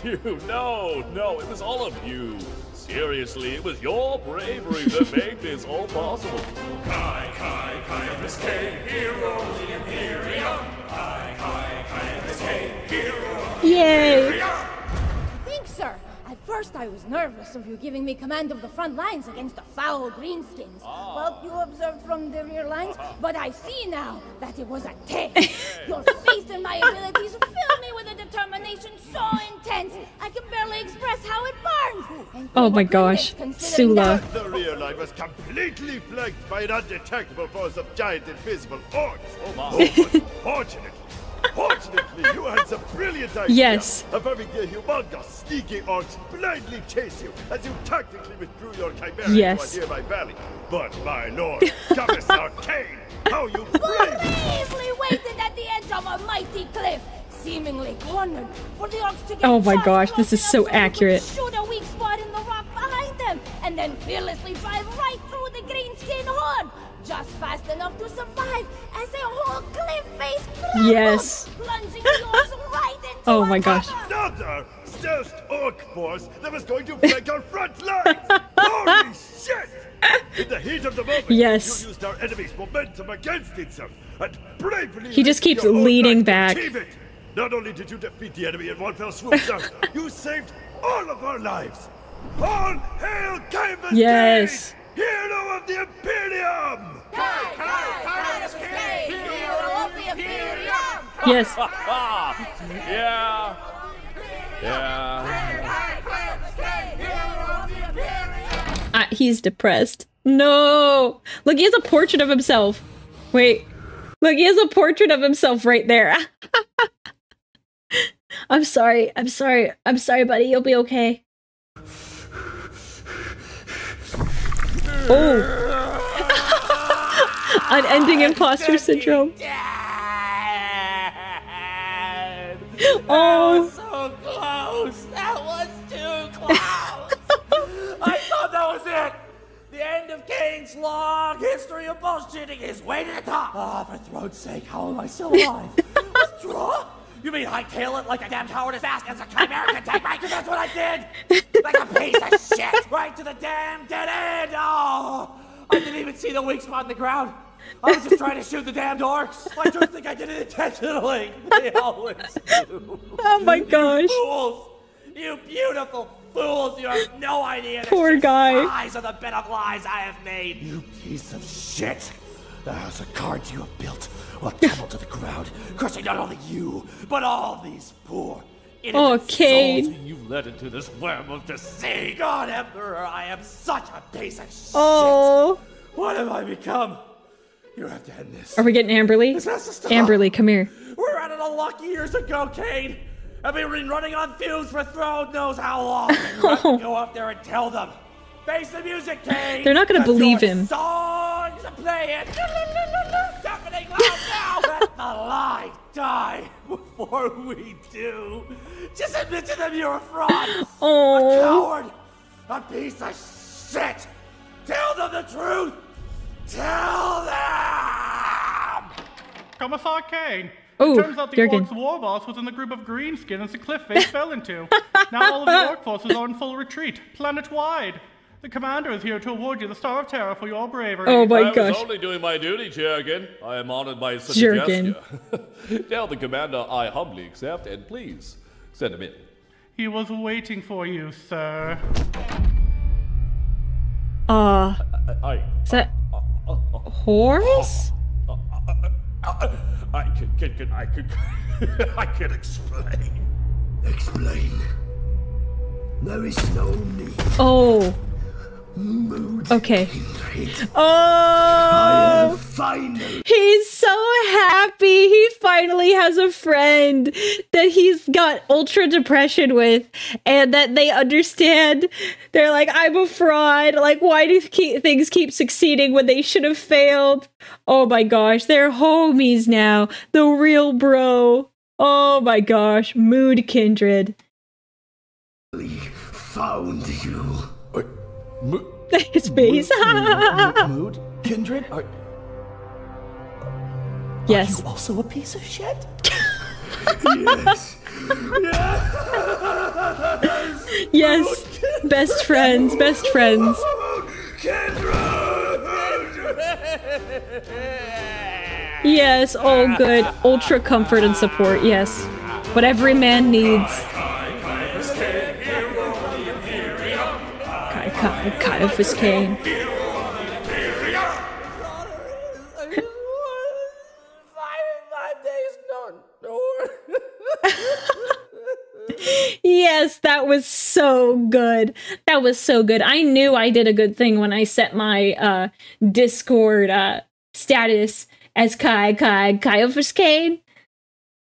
you. No, no, it was all of you. Seriously, it was your bravery that made this all possible. Kai, Kai, Kai, hero of the Imperium. Kai, Kai, Kai, hero Yay! Thanks, sir. At first I was nervous of you giving me command of the front lines against the foul greenskins. Ah. Well, you observed from the rear lines, uh-huh. but I see now that it was a test. Your faith in my abilities filled me with a determination so intense I can barely express how it burns. And Oh my gosh, Sula. The rear line was completely flanked by an undetectable force of giant invisible orcs. Oh my. but fortunately, fortunately, you had some brilliant idea Yes. of having the humongous, sneaky orcs blindly chase you as you tactically withdrew your chimera Yes. to a nearby valley. But my lord, Commissar Cain, how you bravely bravely waited at the edge of a mighty cliff, seemingly cornered for the orcs to get Oh my just gosh, close this is enough so you could accurate. Shoot a weak spot in the rock behind them, and then fearlessly drive right through the greenskin horde, just fast enough to survive as a whole cliff face crumbled, Yes. plunging the right into Oh my gosh. cover. another stealth orc force that was going to flank our front line. Holy shit! In the heat of the moment, Yes. you used our enemy's momentum against itself and bravely. He just keeps your own leaning back. it. Not only did you defeat the enemy in one fell swoop, sir, you saved all of our lives. All hail Canvas Yes. Kane, hero of the Imperium! Kai, Kai, Kai, Kai, hero of the Imperium! Yes. yeah. Yeah. Uh, he's depressed. No! Look, he has a portrait of himself. Wait. Look, he has a portrait of himself right there. I'm sorry. I'm sorry. I'm sorry, buddy. You'll be okay. Oh. Unending imposter syndrome. Oh. So close! That was too close! I thought that was it! The end of Cain's long history of bullshitting is way to the top! Ah, for throne's sake, how am I still alive? Withdraw? You mean hightail it like a damn coward as fast as a chimera can take right? Because that's what I did! Like a piece of shit! Right to the damn dead end! Oh! I didn't even see the weak spot in the ground! I was just trying to shoot the damned orcs! I don't think I did it intentionally! They always do! Oh my gosh. You fools! You beautiful fools! You have no idea Poor guy. Lies of the bit of lies I have made! You piece of shit! The house of cards you have built will tumble to the ground, crushing not only you, but all these poor, Oh, innocent souls you led into this web of deceit! God, Emperor, I am such a piece of shit! Oh. What have I become? You have to end this. Are we getting Amberley? This has to stop. Amberley, come here. We're out of the lucky years ago, Cain. I've been running on fumes for throne knows how long. You have to go up there and tell them. Face the music, Cain. They're not going to believe him. Songs are playing. Deafening loud now. Let the lie die before we do. Just admit to them you're a fraud. A Oh. coward. A piece of shit. Tell them the truth. Tell them. Commissar Cain. Ooh, it turns out the Jurgen. Orcs war boss was in the group of greenskins the cliff face fell into. Now all of the Orc forces are in full retreat, planet-wide. The commander is here to award you the Star of Terror for your bravery. Oh my uh, I gosh. was only doing my duty, Jurgen. I am honored by such Jurgen. a gesture. Tell the commander I humbly accept, and please send him in. He was waiting for you, sir. Uh, I, is that uh, uh, horse? I can, can, can I can, I can explain. Explain. There is no need. Oh. Mood. Okay. Oh. have. He's so happy. He finally has a friend that he's got ultra depression with, and that they understand. They're like, I'm a fraud. Like, why do keep, things keep succeeding when they should have failed? Oh my gosh, they're homies now. The real bro. Oh my gosh, mood kindred. Found you. His face. Mood? Kindred? Are, yes. you also a piece of shit? yes. yes, yes. best friends, best friends. Yes, oh good. Ultra comfort and support, yes. What every man needs. Ciaphas. Or Yes, that was so good. That was so good. I knew I did a good thing when I set my uh Discord uh status as Kai Kai Ciaphas Cain.